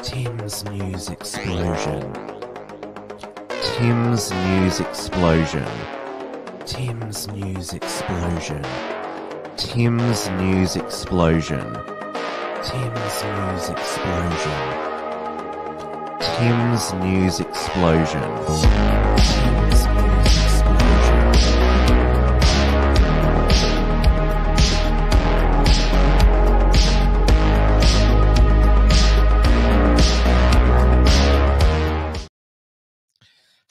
Tim's News Explosion. Tim's News Explosion. Tim's News Explosion. Tim's News Explosion. Tim's News Explosion. Tim's News Explosion. Tim's News Explosion.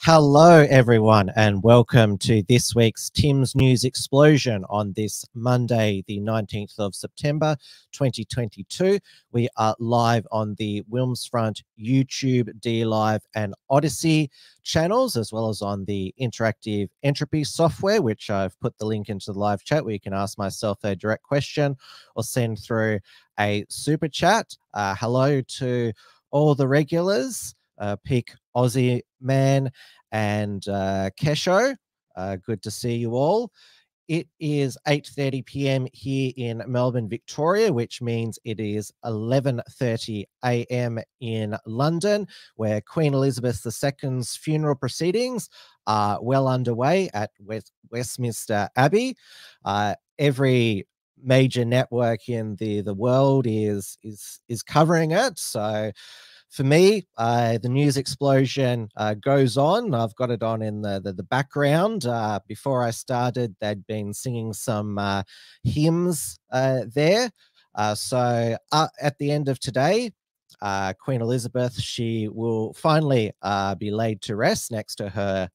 Hello, everyone, and welcome to this week's Tim's News Explosion on this Monday, the 19th of September, 2022. We are live on the Wilmsfront YouTube, D Live, and Odysee channels, as well as on the Interactive Entropy software, which I've put the link into the live chat where you can ask myself a direct question or send through a super chat. Uh, hello to all the regulars. Uh, Peak Aussie Man and uh, Kesho. Uh, good to see you all. It is 8:30 p.m. here in Melbourne, Victoria, which means it is 11:30 a.m. in London, where Queen Elizabeth II's funeral proceedings are well underway at West- Westminster Abbey. Uh, every major network in the the world is is is covering it, so for me, uh, the news explosion uh, goes on. I've got it on in the the, the background. Uh, before I started, they'd been singing some uh, hymns uh, there. Uh, so at the end of today, Queen Elizabeth she will finally be laid to rest next to her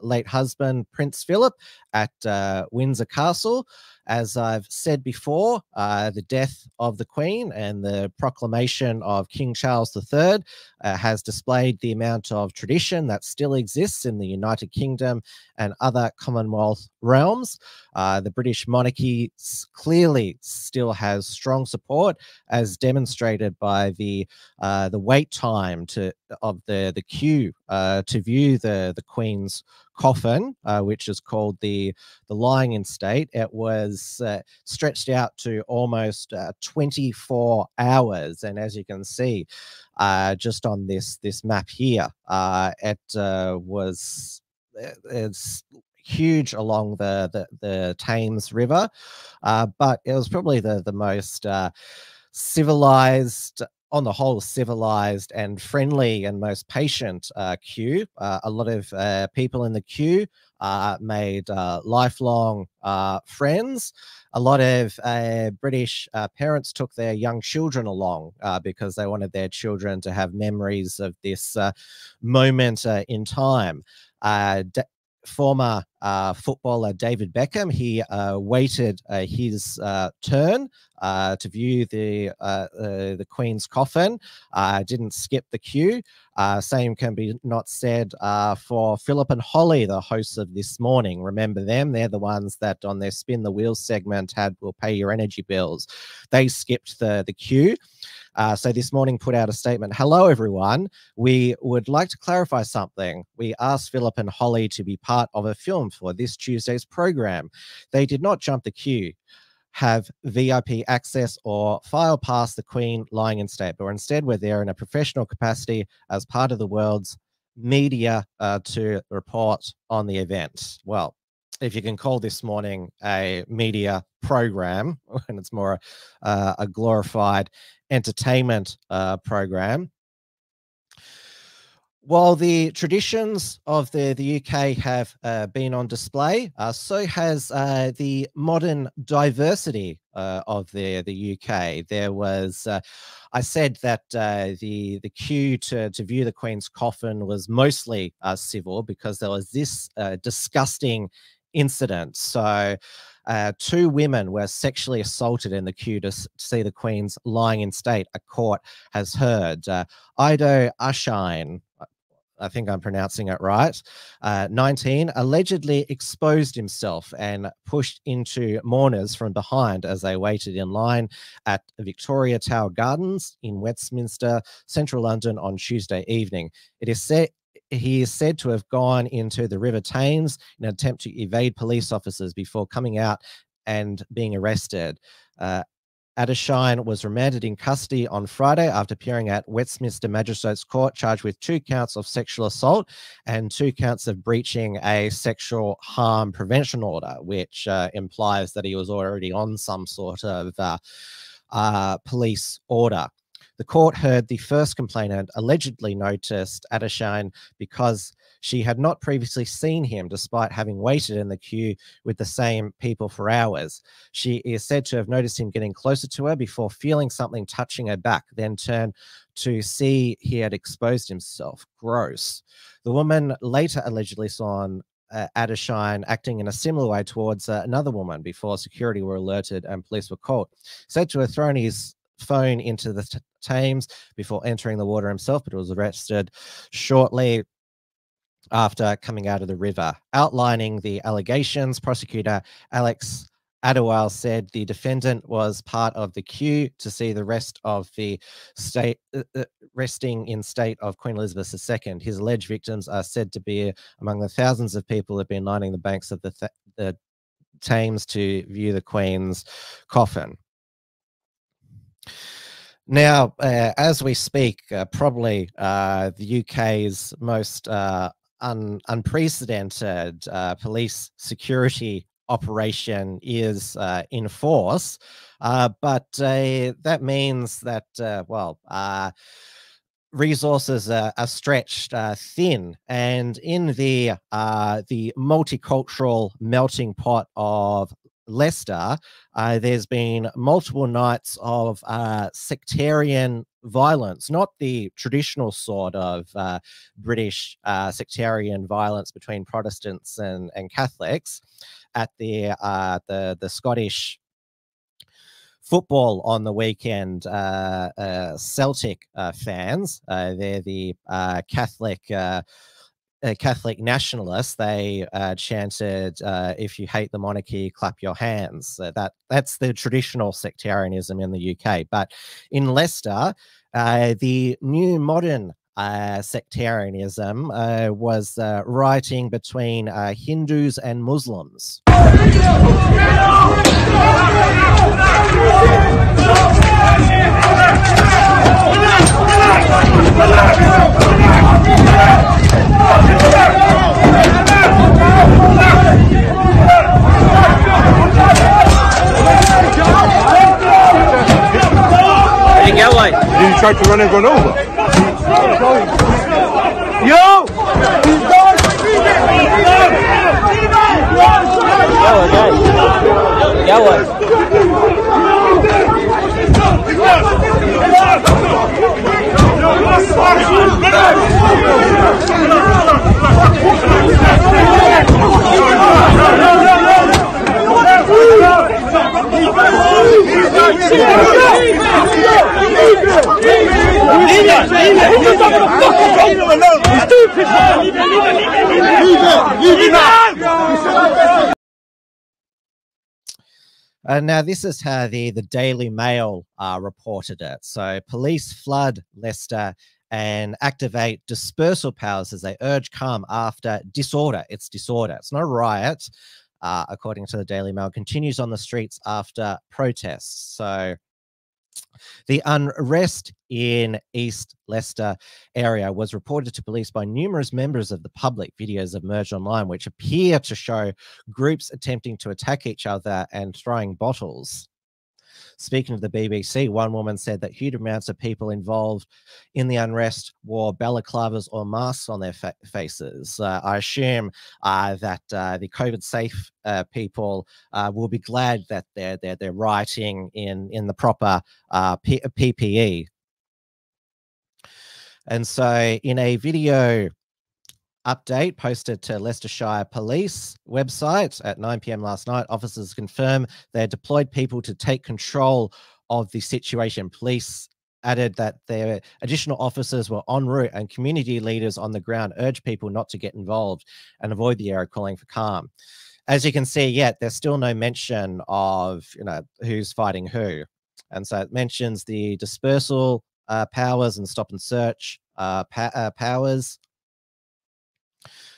late husband Prince Philip at Windsor Castle as I've said before, uh, the death of the Queen and the proclamation of King Charles III uh, has displayed the amount of tradition that still exists in the United Kingdom and other Commonwealth realms. Uh, the British monarchy clearly still has strong support, as demonstrated by the uh, the wait time to of the the queue uh, to view the the Queen's coffin, uh, which is called the the lying in state. It was uh, stretched out to almost uh, 24 hours, and as you can see, uh, just on this this map here, uh, it was it's huge along the the, the Thames River, but it was probably the the most civilized on the whole, civilized and friendly and most patient uh, queue. Uh, a lot of uh, people in the queue uh, made uh, lifelong uh, friends. A lot of British parents took their young children along because they wanted their children to have memories of this moment in time former uh, footballer David Beckham. He uh, waited uh, his uh, turn uh, to view the uh, the Queen's coffin. didn't skip the queue. same can be not said for Philip and Holly, the hosts of this morning. Remember them? They're the ones that on their spin the wheel segment had will pay your energy bills. They skipped the the queue. Uh, so this morning put out a statement. Hello, everyone. We would like to clarify something. We asked Philip and Holly to be part of a film for this Tuesday's program. They did not jump the queue have VIP access or file past the Queen lying in state, but instead we're there in a professional capacity as part of the world's media uh, to report on the event. Well, if you can call this morning a media program, and it's more uh, a glorified entertainment uh, program. While the traditions of the, the UK have uh, been on display, uh, so has uh, the modern diversity uh, of the, the UK. There was, I said that the, the queue to, to view the Queen's coffin was mostly civil because there was this disgusting incident. So, uh, two women were sexually assaulted in the queue to, see the Queen's lying in state, a court has heard. Uh, Ido Ashine, I think I'm pronouncing it right, uh, 19, allegedly exposed himself and pushed into mourners from behind as they waited in line at Victoria Tower Gardens in Westminster, central London on Tuesday evening. It is said he is said to have gone into the River Thames in an attempt to evade police officers before coming out and being arrested. Uh, Adeshine was remanded in custody on Friday after appearing at Westminster Magistrates Court, charged with two counts of sexual assault and two counts of breaching a sexual harm prevention order, which uh, implies that he was already on some sort of uh, uh, police order. The court heard the first complainant allegedly noticed Adeshine because she had not previously seen him despite having waited in the queue with the same people for hours. She is said to have noticed him getting closer to her before feeling something touching her back, then turned to see he had exposed himself. Gross. The woman later allegedly saw an uh, Adeshine acting in a similar way towards uh, another woman before security were alerted and police were called. Said to have thrown his phone into the Thames before entering the water himself, but was arrested shortly after coming out of the river. Outlining the allegations, prosecutor Alex Adewale said the defendant was part of the queue to see the rest of the state uh, uh resting in state of Queen Elizabeth II. His alleged victims are said to be among the thousands of people who have been lining the banks of the, th the Thames to view the Queen's coffin. Now, uh, as we speak, uh, probably uh, the UK's most uh, un unprecedented uh, police security operation is uh, in force. but that means that, well, resources are, are stretched uh, thin and in the uh, the multicultural melting pot of Leicester, uh, there's been multiple nights of uh, sectarian violence, not the traditional sort of uh, British uh, sectarian violence between Protestants and, and Catholics at the, uh, the, the Scottish football on the weekend. Uh, Celtic fans, they're the Catholic Catholic nationalists, they uh, chanted, uh, "If you hate the monarchy, clap your hands." that that's the traditional sectarianism in the UK. But in Leicester, uh, the new modern uh, sectarianism uh, was rioting between Hindus and Muslims. Did you try to run everyone over? Yo! Yellow, Leave it! Leave it! Leave it! Uh, now, this is how the, the Daily Mail uh, reported it. So, police flood Leicester and activate dispersal powers as they urge calm after disorder. It's disorder. It's not a riot, uh, according to the Daily Mail. Continues on the streets after protests. So, the unrest in East Leicester area was reported to police by numerous members of the public. Videos emerged online which appear to show groups attempting to attack each other and throwing bottles. Speaking of the BBC, one woman said that huge amounts of people involved in the unrest wore balaclavas or masks on their fa faces. Uh, I assume uh, that uh, the COVID safe uh, people uh, will be glad that they're, they're, they're writing in, in the proper PPE. And so, in a video update posted to Leicestershire Police website at 9 p.m. last night. Officers confirm they deployed people to take control of the situation. Police added that their additional officers were en route and community leaders on the ground urged people not to get involved and avoid the area calling for calm. As you can see, yet there's still no mention of you know who's fighting who. And so it mentions the dispersal uh, powers and stop and search uh, pa uh, powers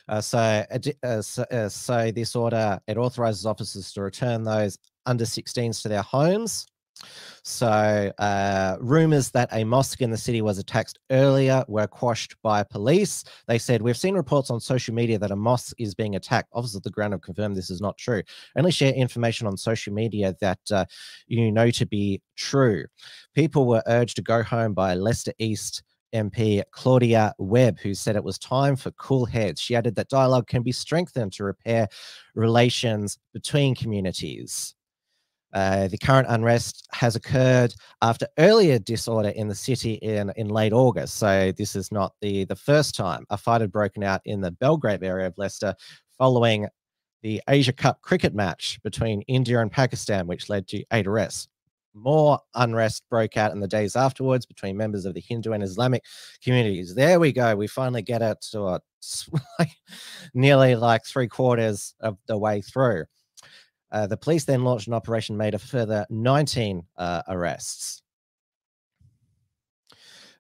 uh, so, uh, so, uh, so, this order it authorizes officers to return those under 16s to their homes. So, uh, rumors that a mosque in the city was attacked earlier were quashed by police. They said, We've seen reports on social media that a mosque is being attacked. Officers the ground have confirmed this is not true. Only share information on social media that uh, you know to be true. People were urged to go home by Leicester East MP Claudia Webbe, who said it was time for cool heads. She added that dialogue can be strengthened to repair relations between communities. Uh, the current unrest has occurred after earlier disorder in the city in, in late August. So this is not the, the first time a fight had broken out in the Belgrave area of Leicester following the Asia Cup cricket match between India and Pakistan, which led to eight arrests. More unrest broke out in the days afterwards between members of the Hindu and Islamic communities. There we go. We finally get it to uh, like nearly like three quarters of the way through. Uh, the police then launched an operation, made a further 19 uh, arrests.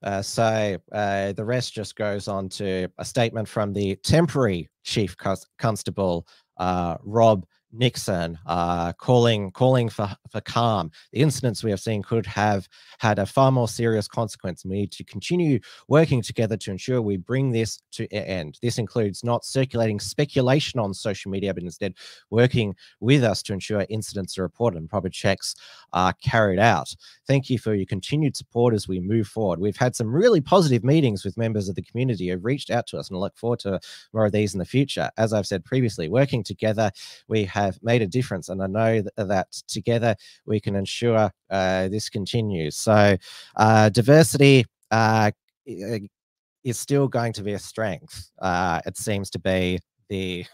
Uh, so uh, the rest just goes on to a statement from the temporary chief constable, uh, Rob Nixon uh, calling calling for, for calm. The incidents we have seen could have had a far more serious consequence. We need to continue working together to ensure we bring this to an end. This includes not circulating speculation on social media, but instead working with us to ensure incidents are reported and proper checks are carried out. Thank you for your continued support as we move forward. We've had some really positive meetings with members of the community who've reached out to us and I look forward to more of these in the future. As I've said previously, working together, we have have made a difference. And I know that, that together we can ensure uh, this continues. So, uh, diversity uh, is still going to be a strength. Uh, it seems to be the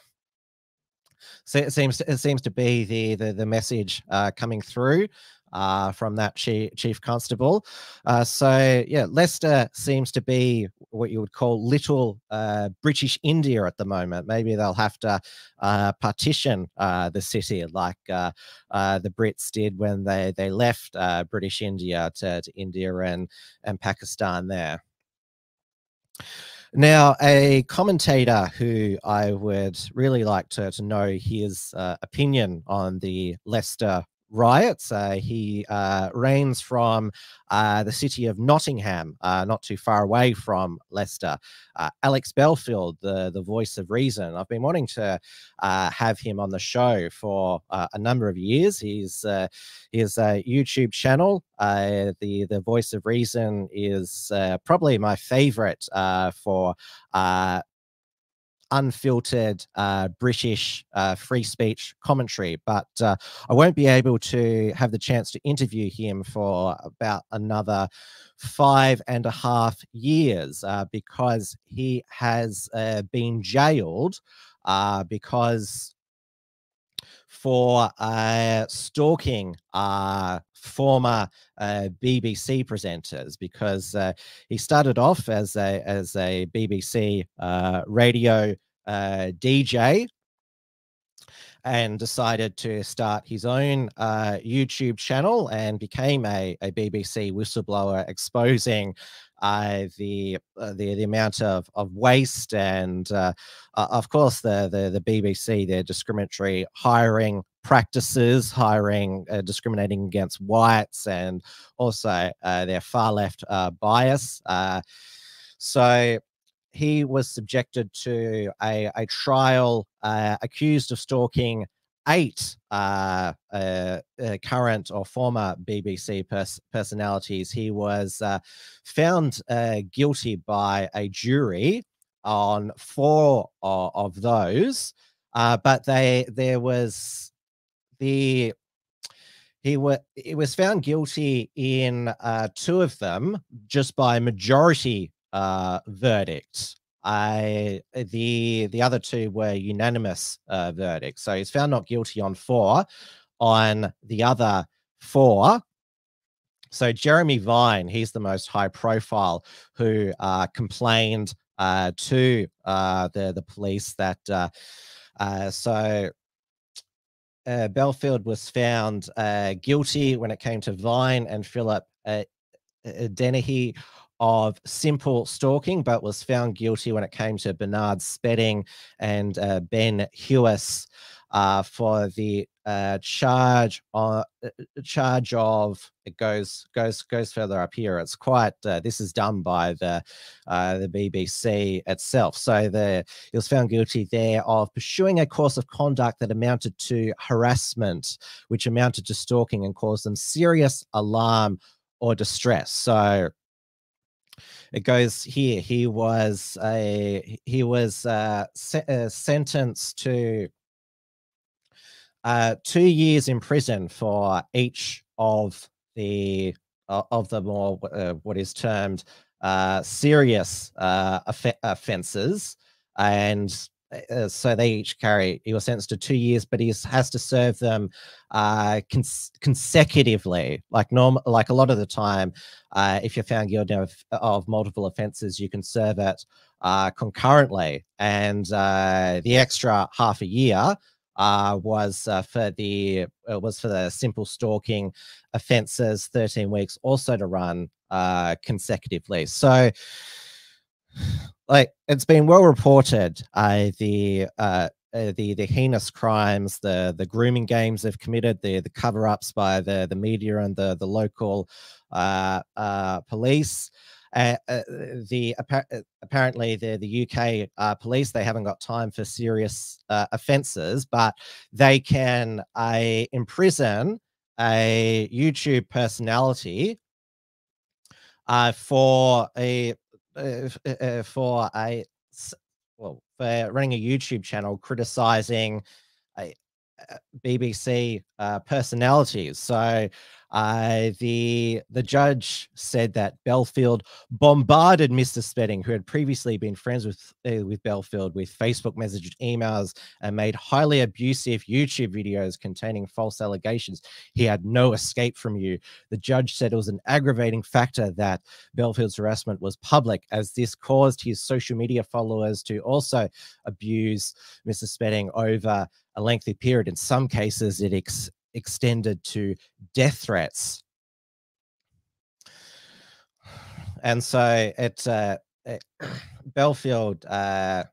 so it seems it seems to be the the, the message uh, coming through uh, from that chief, chief constable. Uh, so yeah, Leicester seems to be what you would call little uh, British India at the moment. Maybe they'll have to uh, partition uh, the city like uh, the Brits did when they they left British India to, to India and and Pakistan there. Now, a commentator who I would really like to, to know his uh, opinion on the Leicester riots. Uh, he uh, reigns from uh, the city of Nottingham, uh, not too far away from Leicester. Uh, Alex Belfield, the, the voice of reason. I've been wanting to uh, have him on the show for a number of years. He's his YouTube channel, the the voice of reason, is probably my favorite for unfiltered uh, British uh, free speech commentary. But uh, I won't be able to have the chance to interview him for about another five and a half years uh, because he has uh, been jailed uh, because for stalking former uh, BBC presenters because uh, he started off as a as a BBC uh, radio uh, DJ and decided to start his own uh, YouTube channel and became a, a BBC whistleblower exposing uh, the, uh, the the amount of, of waste and uh, of course the, the the BBC their discriminatory hiring practices, hiring, uh, discriminating against whites, and also uh, their far left uh, bias. Uh, so he was subjected to a, a trial uh, accused of stalking eight uh, current or former BBC pers personalities. He was found guilty by a jury on four of, of those, but they there was the he was he was found guilty in uh, two of them just by majority uh, verdicts. I the the other two were unanimous uh, verdicts. So he's found not guilty on four. On the other four, so Jeremy Vine, he's the most high profile who uh, complained uh, to uh, the the police that uh, uh, so uh, Belfield was found uh, guilty when it came to Vine and Philip uh, uh, Dennehy of simple stalking, but was found guilty when it came to Bernard Spedding and uh, Ben Hewis uh, for the uh, charge on uh, charge of it goes goes goes further up here. It's quite uh, this is done by the uh, the BBC itself. So the he was found guilty there of pursuing a course of conduct that amounted to harassment, which amounted to stalking and caused them serious alarm or distress. So it goes here. He was a he was uh, se- uh, sentenced to uh, two years in prison for each of the uh, of the more uh, what is termed uh, serious uh, off- offences, and so they each carry. He was sentenced to two years, but he has to serve them cons- consecutively. Like norm, like a lot of the time, if you're found guilty of, of multiple offences, you can serve it concurrently, and the extra half a year uh, was uh, for the was for the simple stalking offences, 13 weeks, also to run uh, consecutively. So, like it's been well reported, uh, the uh, the the heinous crimes, the the grooming games they've committed, the the cover ups by the the media and the the local police. Uh, uh, the uh, apparently the the UK uh, police they haven't got time for serious offences, but they can imprison a YouTube personality for a for a well for running a YouTube channel criticizing a, BBC uh, personalities. So uh, the the judge said that Belfield bombarded Mr. Spedding, who had previously been friends with uh, with Belfield, with Facebook message emails and made highly abusive YouTube videos containing false allegations. He had no escape from you. The judge said it was an aggravating factor that Belfield's harassment was public, as this caused his social media followers to also abuse Mr. Spedding over a lengthy period. In some cases, it ex- extended to death threats. And so it, uh, it Belfield, uh,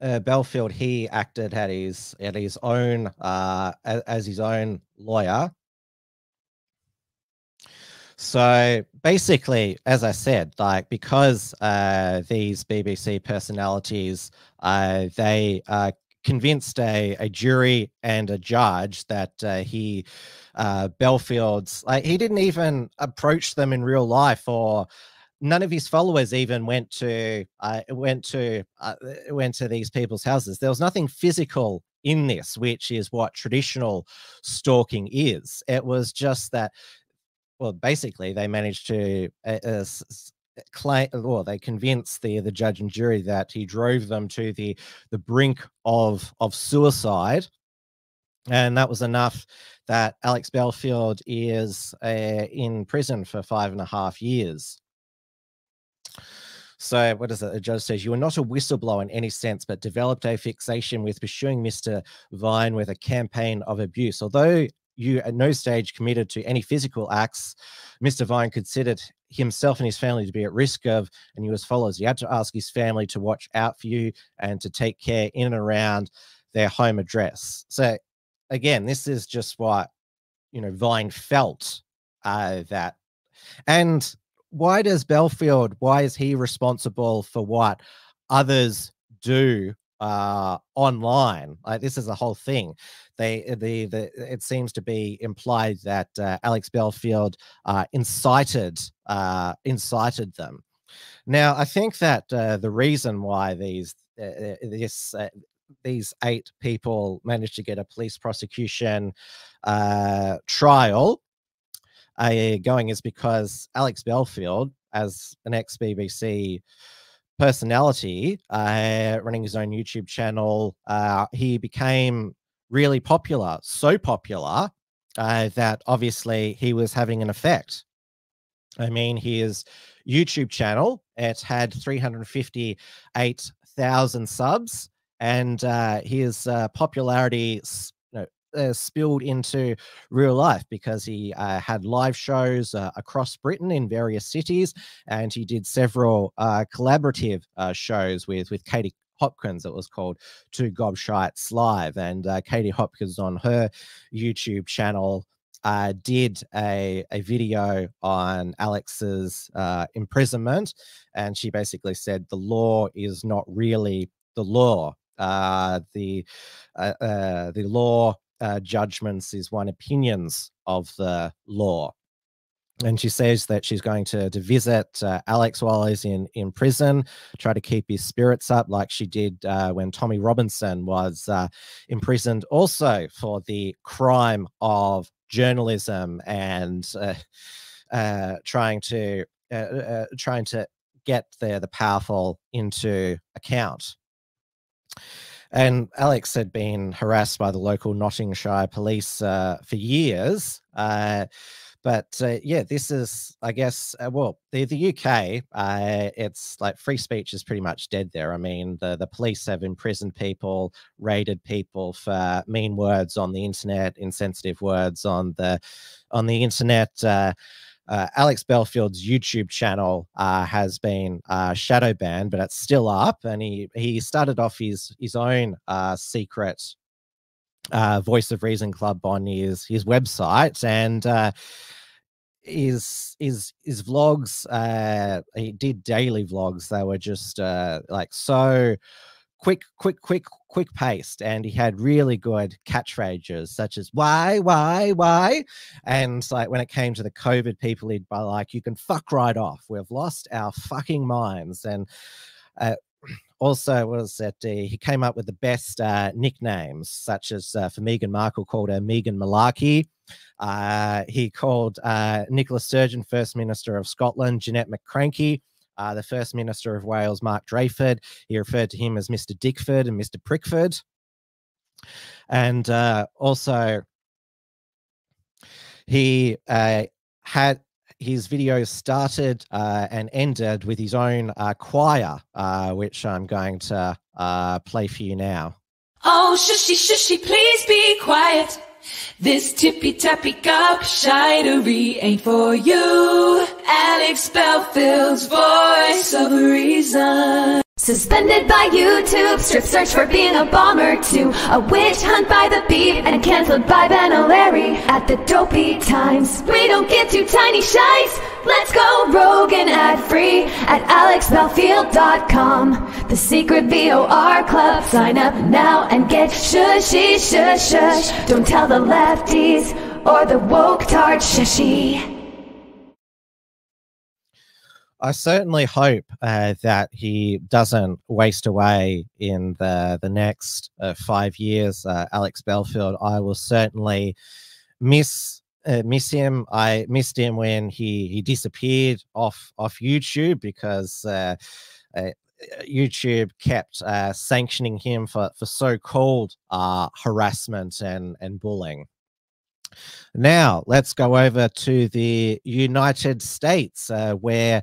uh, Belfield, he acted at his at his own uh, as, as his own lawyer. So basically, as I said, like because uh, these BBC personalities, uh, they uh, convinced a, a jury and a judge that uh, he uh, Belfield's like he didn't even approach them in real life or none of his followers even went to uh, went to uh, went to these people's houses. There was nothing physical in this which is what traditional stalking is. It was just that well basically they managed to uh, uh, claim or they convinced the the judge and jury that he drove them to the the brink of of suicide and that was enough that alex belfield is uh, in prison for five and a half years so, what is it? The judge says you are not a whistleblower in any sense, but developed a fixation with pursuing Mr. Vine with a campaign of abuse. Although you at no stage committed to any physical acts, Mr. Vine considered himself and his family to be at risk of, and you as follows. He had to ask his family to watch out for you and to take care in and around their home address. So, again, this is just what you know Vine felt uh, that, and why does Belfield? Why is he responsible for what others do uh, online? Like this is a whole thing. They the the it seems to be implied that uh, Alex Belfield uh, incited uh, incited them. Now, I think that uh, the reason why these uh, this these eight people managed to get a police prosecution uh, trial going is because Alex Belfield, as an ex BBC personality, uh, running his own YouTube channel, uh, he became really popular, so popular uh, that obviously he was having an effect. I mean, his YouTube channel it had 358,000 subs, and uh, his uh, popularity uh, spilled into real life because he uh, had live shows uh, across Britain in various cities, and he did several uh, collaborative uh, shows with with Katie Hopkins. It was called Two Gobshites Live. And uh, Katie Hopkins on her YouTube channel uh, did a, a video on Alex's uh, imprisonment. And she basically said the law is not really the law. Uh, the the law uh, judgments is one opinions of the law and she says that she's going to, to visit uh, Alex while he's in, in prison, try to keep his spirits up, like she did uh, when Tommy Robinson was uh, imprisoned, also for the crime of journalism and uh, uh, trying to trying to get the the powerful into account. And Alex had been harassed by the local Nottinghamshire police for years but uh, yeah, this is, I guess, uh, well, the the UK, uh, it's like free speech is pretty much dead there. I mean, the the police have imprisoned people, raided people for mean words on the internet, insensitive words on the on the internet. Uh, Alex Belfield's YouTube channel uh, has been uh, shadow banned, but it's still up. And he he started off his his own uh, secret uh, Voice of Reason Club on his his website, and uh, his his his vlogs. He did daily vlogs. They were just like so quick, quick, quick, quick paced, and he had really good catchphrases such as "why, why, why," and like when it came to the COVID people, he'd be like, "You can fuck right off. We've lost our fucking minds," and uh, also was that uh, he came up with the best uh, nicknames, such as uh, for Meghan Markle, called her Megan Malarkey. Uh, he called uh, Nicola Sturgeon, First Minister of Scotland, Jeanette McCranky. Uh, the First Minister of Wales, Mark Drakeford. He referred to him as Mr. Dickford and Mr. Prickford. And also, he had his videos started uh, and ended with his own uh, choir, uh, which I'm going to uh, play for you now. Oh, shushy, shushy, please be quiet. This tippy tappy gobshitery ain't for you. Alex Belfield's voice of reason. Suspended by YouTube, strip search for being a bomber to a witch hunt by the beat and cancelled by O'Leary at the dopey times. We don't get too tiny shies. Let's go rogue and ad free at alexbelfield.com. The secret VOR club. Sign up now and get shushy shush shush. Don't tell the lefties or the woke tart shushy. I certainly hope uh, that he doesn't waste away in the the next uh, five years. Uh, Alex Belfield, I will certainly miss uh, miss him. I missed him when he he disappeared off off YouTube because. Uh, uh, YouTube kept sanctioning him for, for so-called harassment and, and bullying. Now, let's go over to the United States, uh, where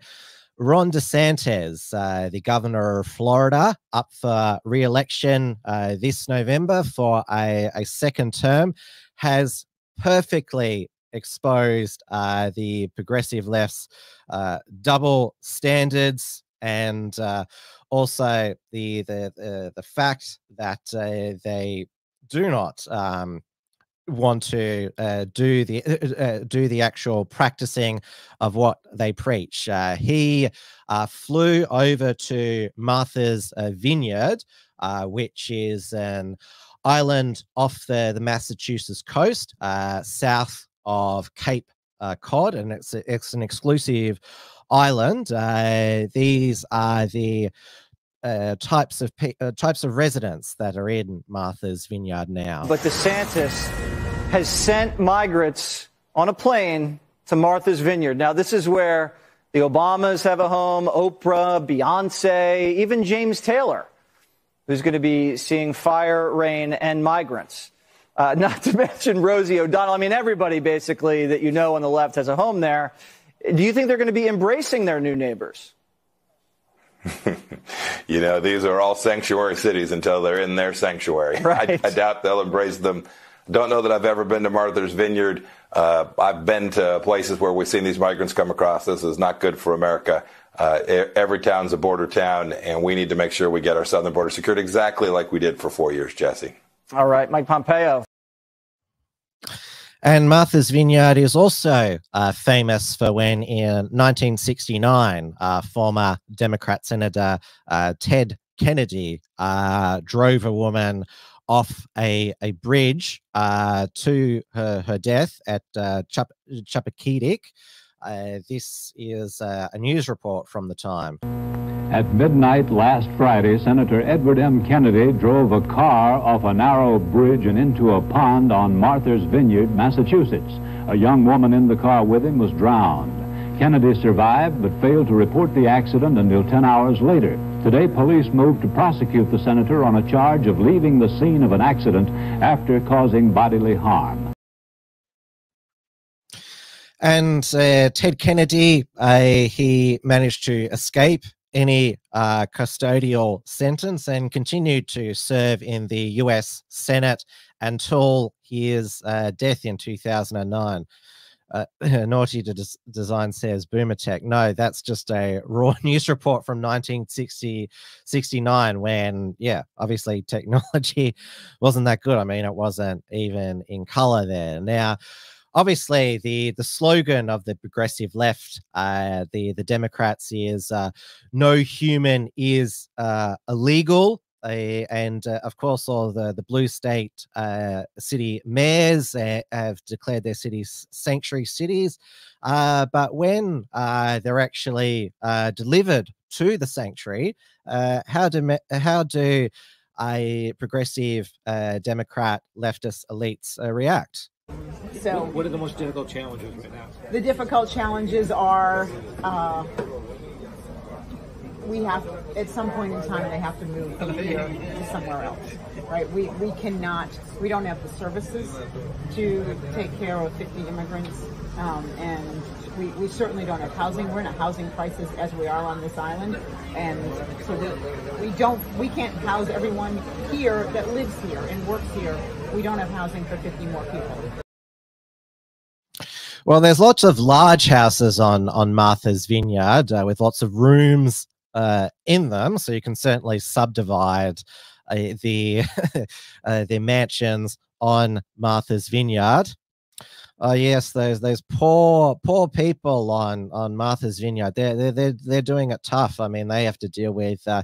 Ron DeSantis, uh, the governor of Florida, up for re election uh, this November for a, a, second term, has perfectly exposed uh, the progressive left's uh, double standards and uh, also the, the, the, the, fact that uh, they do not. Um, want to uh, do the uh, uh, uh, do the actual practicing of what they preach. Uh, he uh, flew over to Martha's Vineyard, which is an island off the, the Massachusetts coast, south of Cape Cod, and it's it's an exclusive island. these are the uh, types of uh, types of residents that are in Martha's Vineyard now. But DeSantis has sent migrants on a plane to Martha's Vineyard. Now, this is where the Obamas have a home, Oprah, Beyonce, even James Taylor, who's going to be seeing fire, rain, and migrants. Uh, not to mention Rosie O'Donnell. I mean, everybody basically that you know on the left has a home there. Do you think they're going to be embracing their new neighbors? you know, these are all sanctuary cities until they're in their sanctuary. Right. I, I, doubt they'll embrace them. Don't know that I've ever been to Martha's Vineyard. Uh, I've been to places where we've seen these migrants come across. This is not good for America. Uh, every town's a border town, and we need to make sure we get our southern border secured exactly like we did for four years, Jesse. All right, Mike Pompeo. And Martha's Vineyard is also uh, famous for when in 1969, uh, former Democrat Senator uh, Ted Kennedy uh, drove a woman off a, a bridge uh, to her, her death at uh, Chap- Chappaquiddick. Uh, this is uh, a news report from the time. At midnight last Friday, Senator Edward M. Kennedy drove a car off a narrow bridge and into a pond on Martha's Vineyard, Massachusetts. A young woman in the car with him was drowned. Kennedy survived but failed to report the accident until 10 hours later. Today, police moved to prosecute the senator on a charge of leaving the scene of an accident after causing bodily harm. And uh, Ted Kennedy, uh, he managed to escape any uh, custodial sentence and continued to serve in the US Senate until his uh, death in 2009. Uh, Naughty to Des- Design says Boomer Tech. No, that's just a raw news report from 1960, 69 when, yeah, obviously technology wasn't that good. I mean, it wasn't even in color there. Now, obviously the the slogan of the progressive left uh the the democrats is uh no human is uh illegal and uh, of course all the the blue state uh city mayors uh, have declared their cities sanctuary cities uh but when uh they're actually uh delivered to the sanctuary uh how do how do a progressive uh democrat leftist elites uh, react so, what are the most difficult challenges right now? The difficult challenges are uh, we have at some point in time they have to move from here to somewhere else, right? We we cannot we don't have the services to take care of 50 immigrants, um, and we, we certainly don't have housing. We're in a housing crisis as we are on this island, and so we, we don't we can't house everyone here that lives here and works here. We don't have housing for 50 more people. Well, there's lots of large houses on on Martha's Vineyard uh, with lots of rooms uh, in them, so you can certainly subdivide uh, the uh, the mansions on Martha's Vineyard. Oh yes, those those poor poor people on on Martha's Vineyard. They're they're they're, they're doing it tough. I mean, they have to deal with uh,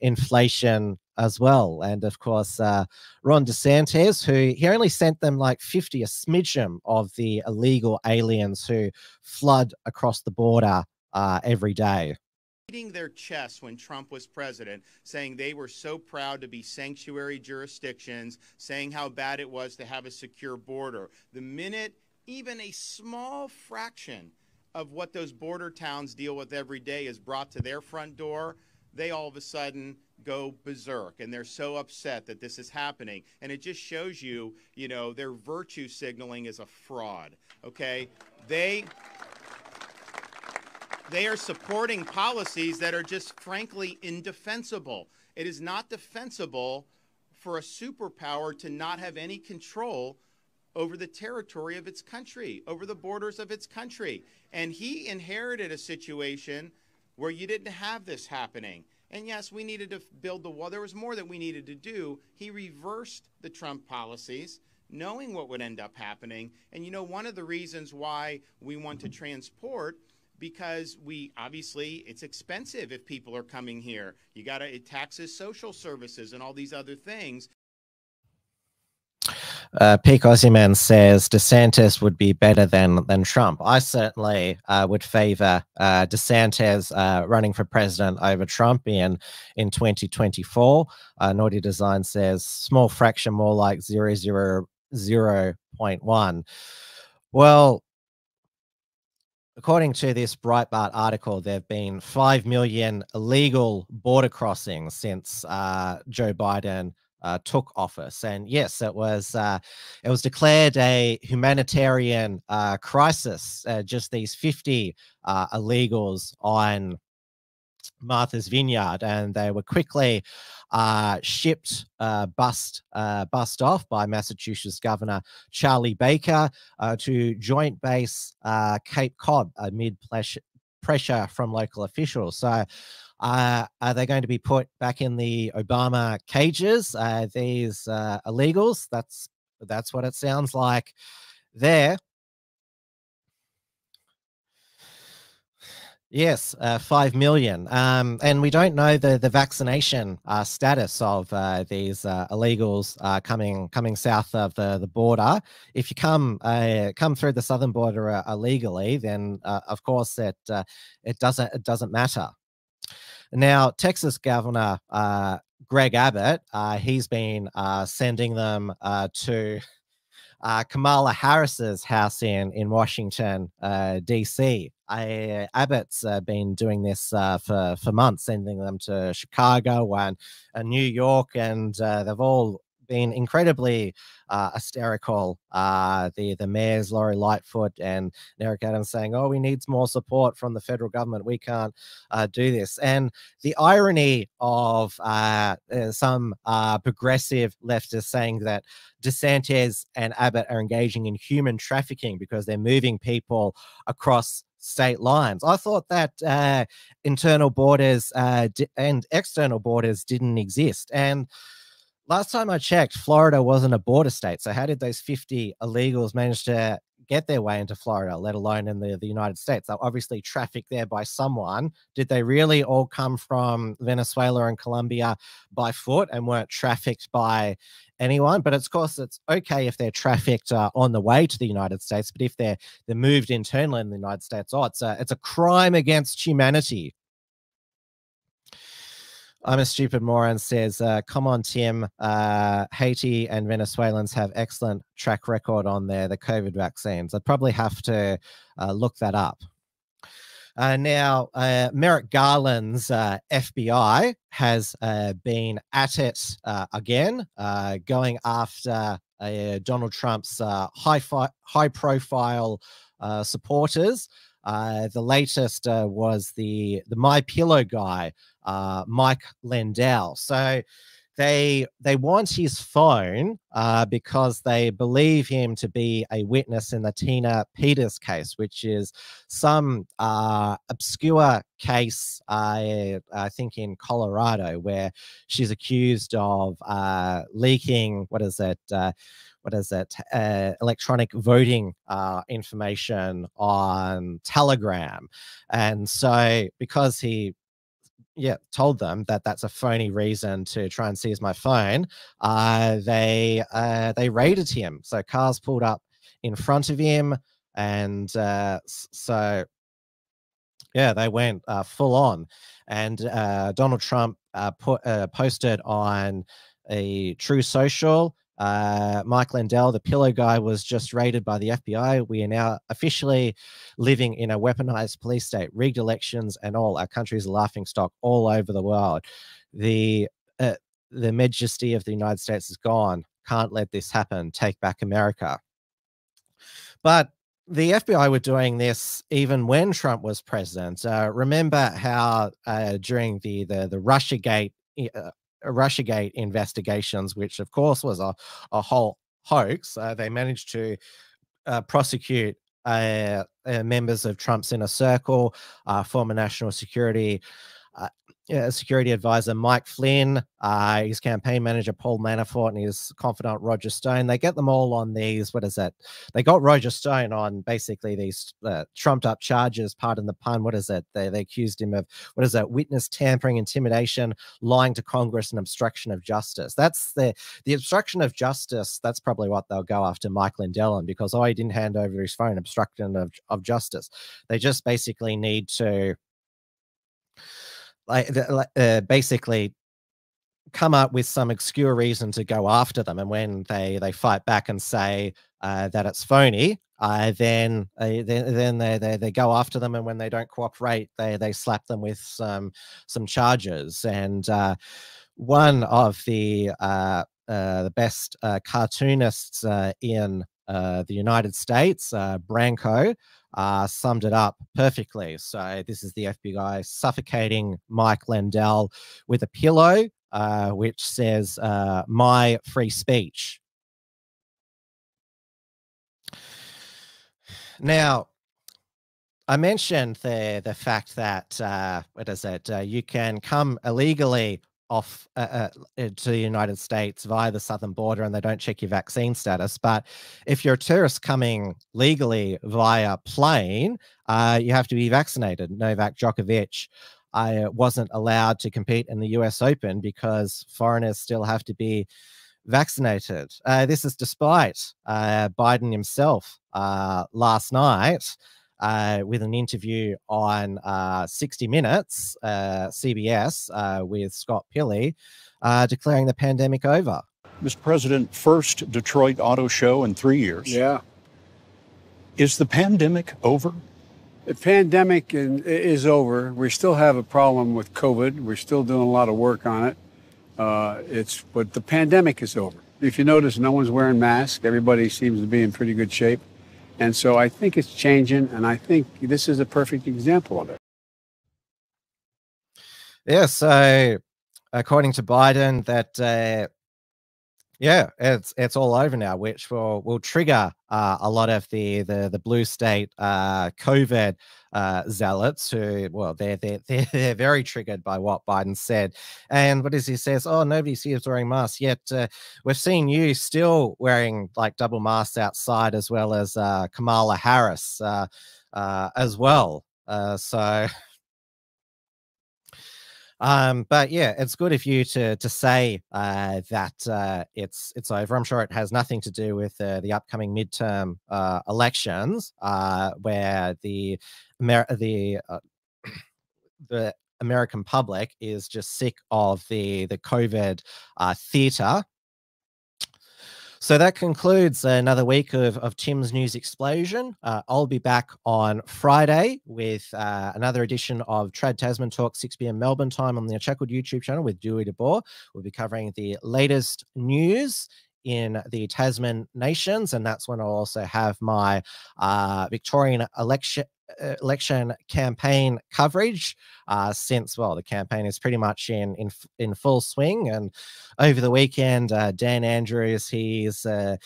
inflation as well. And of course, uh, Ron DeSantis, who he only sent them like 50, a smidgen of the illegal aliens who flood across the border uh, every day. Beating their chests when Trump was president, saying they were so proud to be sanctuary jurisdictions, saying how bad it was to have a secure border. The minute even a small fraction of what those border towns deal with every day is brought to their front door, they all of a sudden go berserk and they're so upset that this is happening. And it just shows you, you know, their virtue signaling is a fraud. Okay? They they are supporting policies that are just frankly indefensible. It is not defensible for a superpower to not have any control over the territory of its country, over the borders of its country. And he inherited a situation where you didn't have this happening. And yes, we needed to build the wall. There was more that we needed to do. He reversed the Trump policies, knowing what would end up happening. And you know, one of the reasons why we want to transport because we obviously it's expensive if people are coming here. You got to it taxes social services and all these other things. Uh, Peak Ozyman says DeSantis would be better than than Trump. I certainly uh, would favor uh, DeSantis uh, running for president over Trump in in 2024. Uh, Naughty Design says small fraction more like zero zero zero point one. Well, according to this Breitbart article, there have been 5 million illegal border crossings since uh, Joe Biden uh, took office. And yes, it was uh, it was declared a humanitarian uh, crisis. Uh, just these 50 uh, illegals on Martha's Vineyard, and they were quickly uh, shipped, uh, bust, uh, bust off by Massachusetts Governor Charlie Baker uh, to Joint Base uh, Cape Cod amid pressure from local officials. So, uh, are they going to be put back in the Obama cages? Uh, these uh, illegals. That's that's what it sounds like there. Yes, uh, five million, um, and we don't know the the vaccination uh, status of uh, these uh, illegals uh, coming coming south of the, the border. If you come uh, come through the southern border illegally, then of course it it doesn't it doesn't matter. Now, Texas Governor Greg Abbott, he's been sending them to Kamala Harris's house in in Washington, D.C. I, Abbott's uh, been doing this uh, for for months, sending them to Chicago and New York, and uh, they've all been incredibly uh, hysterical. Uh, the the mayors Lori Lightfoot and Eric Adams saying, "Oh, we need more support from the federal government. We can't uh, do this." And the irony of uh, uh, some uh, progressive leftists saying that DeSantis and Abbott are engaging in human trafficking because they're moving people across state lines. I thought that uh, internal borders uh, and external borders didn't exist. And last time I checked, Florida wasn't a border state. So how did those 50 illegals manage to get their way into Florida, let alone in the, the United States? They're obviously trafficked there by someone. Did they really all come from Venezuela and Colombia by foot and weren't trafficked by anyone? But of course, it's okay if they're trafficked uh, on the way to the United States. But if they're they're moved internally in the United States, oh, it's a it's a crime against humanity I'm a stupid moron says, uh, come on, Tim. Uh, Haiti and Venezuelans have excellent track record on their the COVID vaccines. I'd probably have to uh, look that up. Uh, now, uh, Merrick Garland's uh, FBI has been at it again, going after Donald Trump's high fi- high profile supporters. the latest was the the My Pillow guy uh, Mike Lindell. So they they want his phone uh, because they believe him to be a witness in the Tina Peters case, which is some uh, obscure case, uh, I think in Colorado, where she's accused of uh, leaking. What is it? Uh, what is it? Uh, electronic voting information on Telegram, and so because he yeah, told them that that's a phony reason to try and seize my phone, uh, they uh, they raided him. So cars pulled up in front of him, and uh, so yeah, they went uh, full on. And uh, Donald Trump uh, put posted on a Truth Social uh, Mike Lindell, the pillow guy, was just raided by the FBI. We are now officially living in a weaponized police state, rigged elections, and all. Our country is a laughing stock all over the world. The uh, the majesty of the United States is gone. Can't let this happen. Take back America. But the FBI were doing this even when Trump was president. Uh, remember how uh, during the the the RussiaGate uh, Russiagate investigations, which of course was a, a whole hoax. Uh, they managed to uh, prosecute uh, uh members of Trump's inner circle, uh, former national security uh, security advisor Mike Flynn, uh, his campaign manager Paul Manafort, and his confidant Roger Stone. They get them all on these. What is that? They got Roger Stone on basically these uh, trumped up charges. Pardon the pun. What is it? They they accused him of what is that? Witness tampering, intimidation, lying to Congress, and obstruction of justice. That's the the obstruction of justice. That's probably what they'll go after Mike Lindell on because oh, he didn't hand over his phone, obstruction of of justice. They just basically need to like uh, basically come up with some obscure reason to go after them and when they they fight back and say uh, that it's phony uh, then uh, then, then they, they they go after them and when they don't cooperate they they slap them with some some charges. And uh, one of the uh, uh, the best cartoonists in the United States Branco uh, summed it up perfectly. So this is the FBI suffocating Mike Lindell with a pillow, uh, which says uh, "My free speech." Now, I mentioned the the fact that uh, what is it? Uh, you can come illegally off uh, uh, to the United States via the southern border, and they don't check your vaccine status. But if you're a tourist coming legally via plane, uh, you have to be vaccinated. Novak Djokovic. I wasn't allowed to compete in the US Open because foreigners still have to be vaccinated. Uh, this is despite uh, Biden himself uh, last night uh, with an interview on uh, 60 Minutes, uh, CBS, uh, with Scott Pelley, uh, declaring the pandemic over. Mr. President, first Detroit Auto Show in three years. Yeah. Is the pandemic over? The pandemic is over. We still have a problem with COVID. We're still doing a lot of work on it. Uh, it's but the pandemic is over. If you notice, no one's wearing masks. Everybody seems to be in pretty good shape. And so I think it's changing, and I think this is a perfect example of it. Yeah, so according to Biden, that uh, yeah, it's it's all over now, which will will trigger uh, a lot of the the the blue state uh, COVID uh, zealots who, well, they're, they're they're they're very triggered by what Biden said. And what is he says? Oh, nobody's here wearing masks yet. Uh, we've seen you still wearing like double masks outside, as well as uh, Kamala Harris uh, uh, as well. Uh, so um, but yeah, it's good of you to to say uh, that uh, it's it's over. I'm sure it has nothing to do with uh, the upcoming midterm uh, elections, uh, where the Amer- the uh, the American public is just sick of the the COVID theater so that concludes another week of, of Tim's News Explosion. Uh, I'll be back on Friday with uh, another edition of Trad Tasman Talk, 6 p.m. Melbourne time on the Chuckled YouTube channel with Dewey DeBoer. We'll be covering the latest news in the Tasman nations, and that's when I'll also have my uh, Victorian election election campaign coverage uh, since well the campaign is pretty much in in in full swing and over the weekend uh, Dan Andrews he's uh,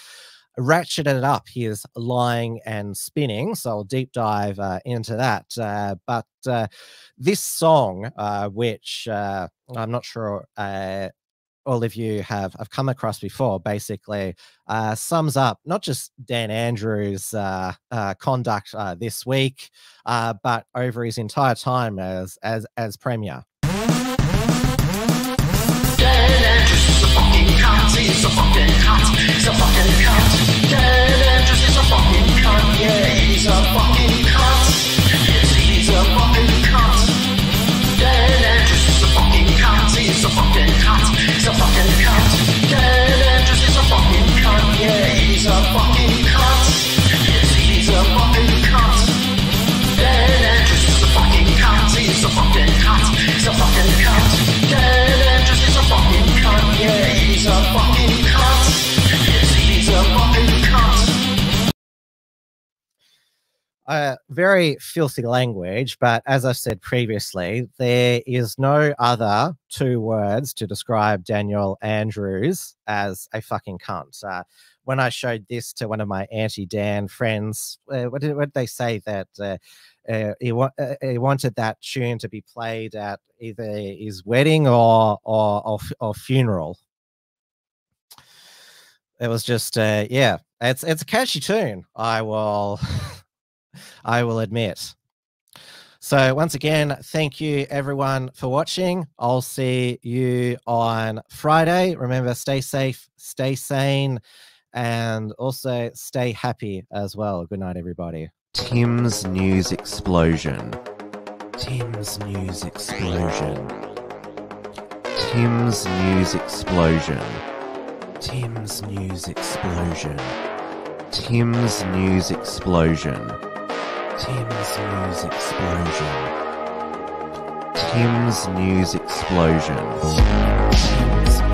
ratcheted up he is lying and spinning so I'll deep dive uh, into that uh, but uh, this song which I'm not sure all of you have have come across before basically uh, sums up not just Dan Andrews' uh, uh, conduct uh, this week, uh, but over his entire time as as as premier. Uh, very filthy language, but as I said previously, there is no other two words to describe Daniel Andrews as a fucking cunt. Uh, when I showed this to one of my anti Dan friends, uh, what, did, what, did, they say that uh, uh, he, wa- uh, he wanted that tune to be played at either his wedding or or, or, or funeral? It was just, yeah, it's it's a catchy tune. I will. I will admit. So, once again, thank you everyone for watching. I'll see you on Friday. Remember, stay safe, stay sane, and also stay happy as well. Good night, everybody. Tim's News Explosion. Tim's News Explosion. Tim's News Explosion. Tim's News Explosion. Tim's News Explosion. Tim's News Explosion. Tim's News Explosion. Tim's.